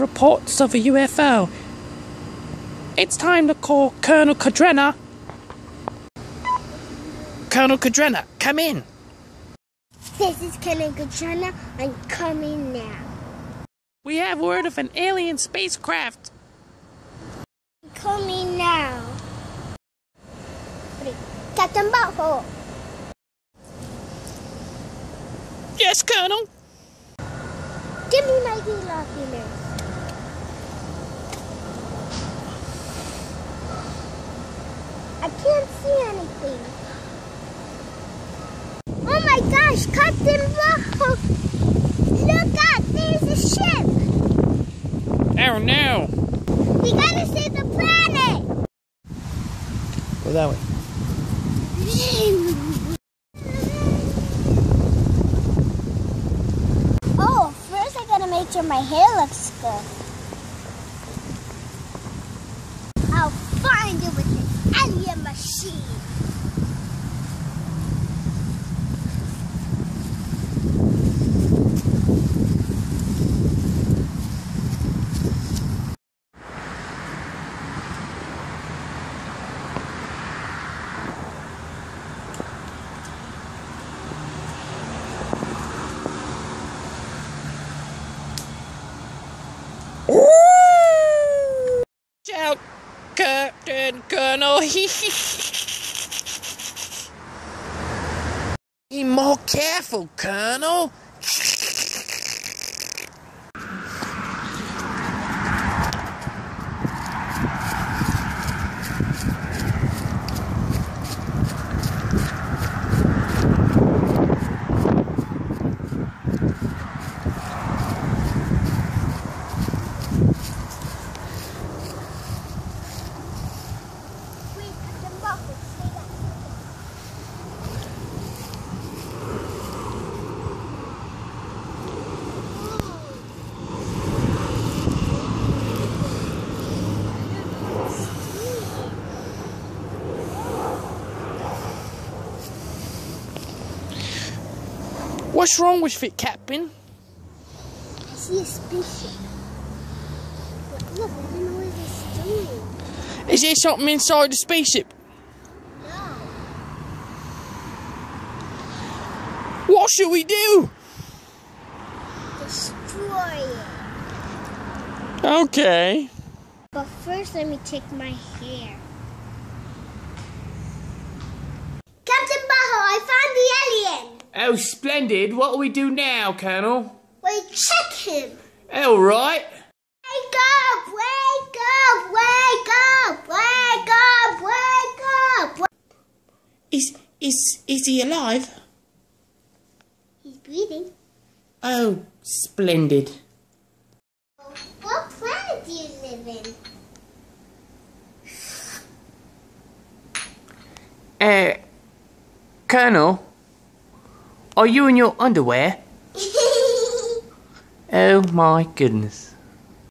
reports of a UFO. It's time to call Colonel Cadrena. Colonel Cadrena, come in. This is Colonel Katrina. I'm coming now. We have word of an alien spacecraft. I'm coming now. Captain Butthole. Yes, Colonel. Give me my binoculars. I can't see anything. Oh my gosh, Captain Butthole! Look out, there's a ship! Oh no. We gotta save the planet! Go that way. oh, first I gotta make sure my hair looks good. I'll find you with this alien machine. Captain Colonel. Be more careful, Colonel. What's wrong with it, Captain? I see a spaceship. Look, look, I don't know what it's doing. Is there something inside the spaceship? No. What should we do? Destroy it. Okay. But first, let me take my hair. Captain Bajo, I found the alien. Oh, splendid. What do we do now, Colonel? We check him. All right. Wake up! Wake up! Wake up! Wake up! Wake up! Is is is he alive? He's breathing. Oh, splendid. What planet do you live in? Uh, Colonel, are you in your underwear? Oh my goodness.